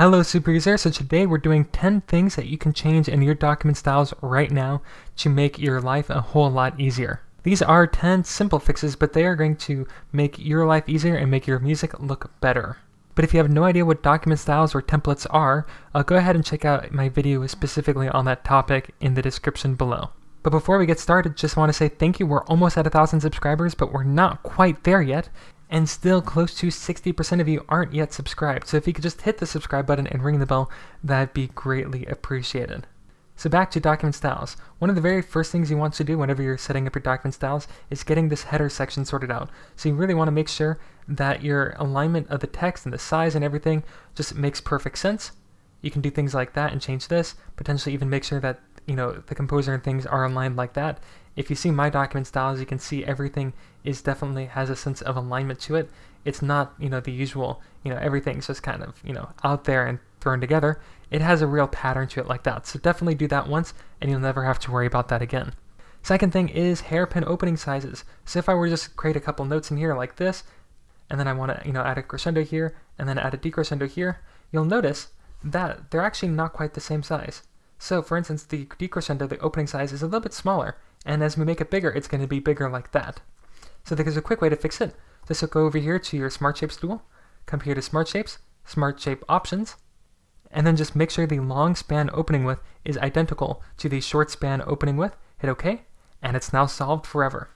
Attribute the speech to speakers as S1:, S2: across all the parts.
S1: Hello super user, so today we're doing 10 things that you can change in your document styles right now to make your life a whole lot easier. These are 10 simple fixes, but they are going to make your life easier and make your music look better. But if you have no idea what document styles or templates are, uh, go ahead and check out my video specifically on that topic in the description below. But before we get started, just want to say thank you. We're almost at thousand subscribers, but we're not quite there yet and still close to 60% of you aren't yet subscribed. So if you could just hit the subscribe button and ring the bell, that'd be greatly appreciated. So back to document styles. One of the very first things you want to do whenever you're setting up your document styles is getting this header section sorted out. So you really want to make sure that your alignment of the text and the size and everything just makes perfect sense. You can do things like that and change this, potentially even make sure that you know the composer and things are aligned like that. If you see my document styles, you can see everything is definitely has a sense of alignment to it. It's not, you know, the usual, you know, everything's just kind of, you know, out there and thrown together. It has a real pattern to it like that. So definitely do that once and you'll never have to worry about that again. Second thing is hairpin opening sizes. So if I were to just create a couple notes in here like this, and then I want to, you know, add a crescendo here, and then add a decrescendo here, you'll notice that they're actually not quite the same size. So for instance, the decrescendo, the opening size is a little bit smaller, and as we make it bigger, it's going to be bigger like that. So there's a quick way to fix it. Just go over here to your Smart Shapes tool, come here to Smart Shapes, Smart Shape Options, and then just make sure the long span opening width is identical to the short span opening width, hit OK, and it's now solved forever.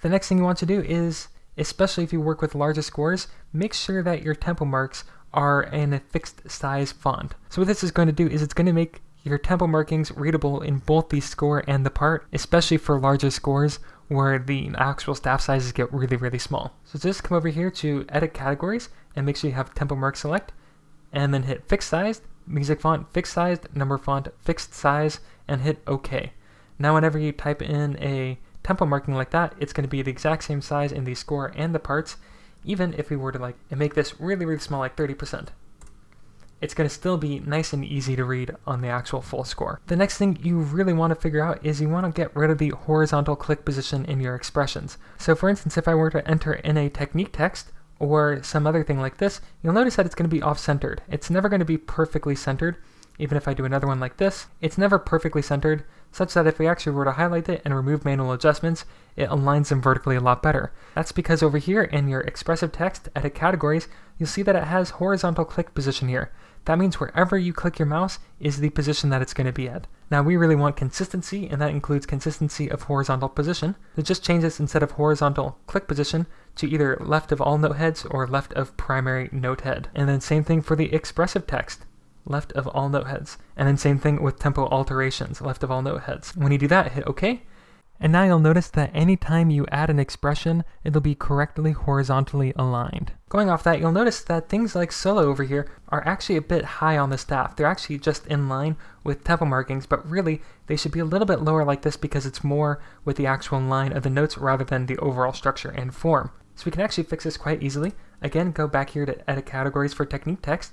S1: The next thing you want to do is, especially if you work with larger scores, make sure that your tempo marks are in a fixed size font. So what this is going to do is it's going to make your tempo markings readable in both the score and the part, especially for larger scores where the actual staff sizes get really, really small. So just come over here to edit categories and make sure you have tempo mark select and then hit fixed size, music font fixed sized, number font fixed size, and hit OK. Now whenever you type in a tempo marking like that, it's going to be the exact same size in the score and the parts, even if we were to like make this really, really small, like 30% it's going to still be nice and easy to read on the actual full score. The next thing you really want to figure out is you want to get rid of the horizontal click position in your expressions. So for instance, if I were to enter in a technique text, or some other thing like this, you'll notice that it's going to be off-centered. It's never going to be perfectly centered. Even if I do another one like this, it's never perfectly centered, such that if we actually were to highlight it and remove manual adjustments, it aligns them vertically a lot better. That's because over here in your expressive text, edit categories, you'll see that it has horizontal click position here. That means wherever you click your mouse is the position that it's going to be at. Now we really want consistency, and that includes consistency of horizontal position. So just change this instead of horizontal click position to either left of all note heads or left of primary note head. And then same thing for the expressive text left of all note heads. And then same thing with tempo alterations, left of all note heads. When you do that, hit OK, and now you'll notice that anytime you add an expression, it'll be correctly horizontally aligned. Going off that, you'll notice that things like solo over here are actually a bit high on the staff. They're actually just in line with tempo markings, but really they should be a little bit lower like this because it's more with the actual line of the notes rather than the overall structure and form. So we can actually fix this quite easily. Again, go back here to edit categories for technique text,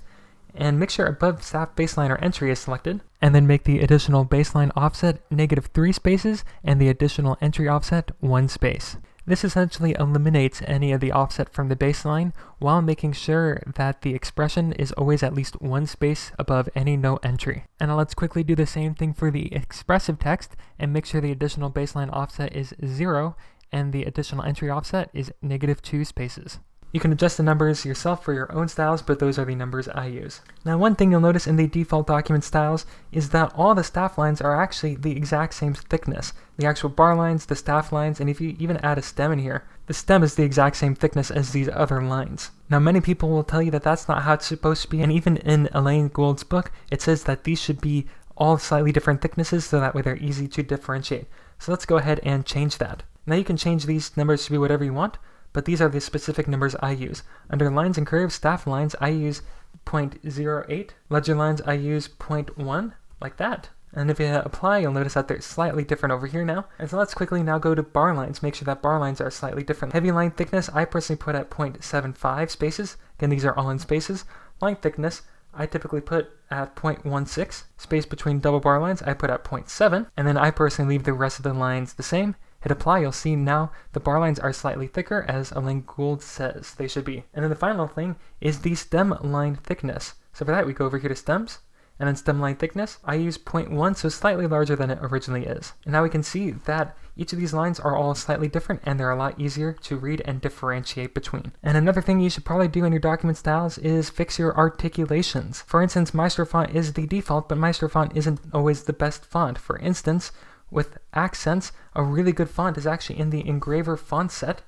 S1: and make sure above staff baseline or entry is selected, and then make the additional baseline offset negative 3 spaces and the additional entry offset 1 space. This essentially eliminates any of the offset from the baseline while making sure that the expression is always at least one space above any note entry. And now let's quickly do the same thing for the expressive text and make sure the additional baseline offset is 0 and the additional entry offset is negative 2 spaces. You can adjust the numbers yourself for your own styles, but those are the numbers I use. Now one thing you'll notice in the default document styles is that all the staff lines are actually the exact same thickness. The actual bar lines, the staff lines, and if you even add a stem in here, the stem is the exact same thickness as these other lines. Now many people will tell you that that's not how it's supposed to be, and even in Elaine Gould's book, it says that these should be all slightly different thicknesses so that way they're easy to differentiate. So let's go ahead and change that. Now you can change these numbers to be whatever you want, but these are the specific numbers I use. Under lines and curves, staff lines, I use 0.08. Ledger lines, I use 0.1, like that. And if you apply, you'll notice that they're slightly different over here now. And so let's quickly now go to bar lines, make sure that bar lines are slightly different. Heavy line thickness, I personally put at 0.75 spaces. Again, these are all in spaces. Line thickness, I typically put at 0.16. Space between double bar lines, I put at 0.7. And then I personally leave the rest of the lines the same. Hit apply, you'll see now the bar lines are slightly thicker as Elaine Gould says they should be. And then the final thing is the stem line thickness. So for that, we go over here to stems, and then stem line thickness, I use 0.1, so slightly larger than it originally is. And now we can see that each of these lines are all slightly different and they're a lot easier to read and differentiate between. And another thing you should probably do in your document styles is fix your articulations. For instance, Maestro font is the default, but Maestro font isn't always the best font. For instance, with accents, a really good font is actually in the engraver font set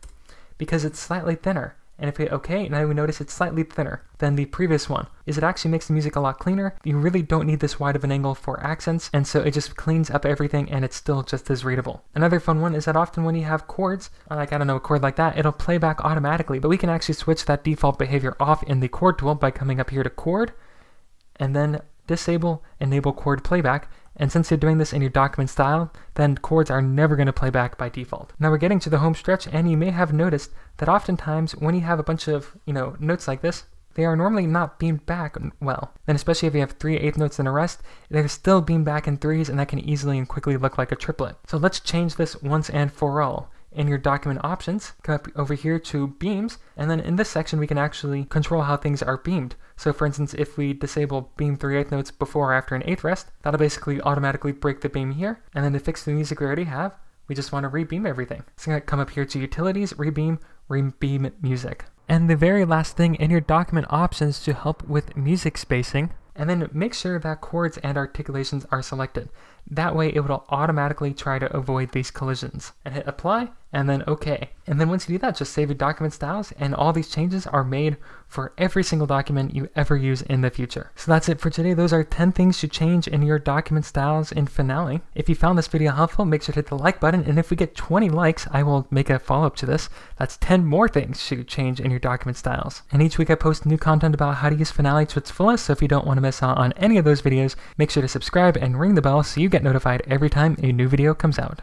S1: because it's slightly thinner. And if we hit OK, now we notice it's slightly thinner than the previous one. Is it actually makes the music a lot cleaner. You really don't need this wide of an angle for accents, and so it just cleans up everything and it's still just as readable. Another fun one is that often when you have chords, like I don't know, a chord like that, it'll play back automatically, but we can actually switch that default behavior off in the chord tool by coming up here to chord, and then disable enable chord playback, and since you're doing this in your document style, then chords are never going to play back by default. Now we're getting to the home stretch, and you may have noticed that oftentimes when you have a bunch of, you know, notes like this, they are normally not beamed back well. And especially if you have three eighth notes in a rest, they're still beamed back in threes, and that can easily and quickly look like a triplet. So let's change this once and for all in your document options, come up over here to beams, and then in this section we can actually control how things are beamed. So for instance, if we disable beam 3 8 notes before or after an 8th rest, that'll basically automatically break the beam here. And then to fix the music we already have, we just want to rebeam everything. So I'm going to come up here to utilities, rebeam, rebeam music. And the very last thing in your document options to help with music spacing, and then make sure that chords and articulations are selected. That way it will automatically try to avoid these collisions. And hit apply, and then OK. And then once you do that, just save your document styles, and all these changes are made for every single document you ever use in the future. So that's it for today. Those are 10 things to change in your document styles in Finale. If you found this video helpful, make sure to hit the like button, and if we get 20 likes, I will make a follow-up to this. That's 10 more things to change in your document styles. And each week I post new content about how to use Finale to its fullest, so if you don't want to miss out on any of those videos, make sure to subscribe and ring the bell so you get notified every time a new video comes out.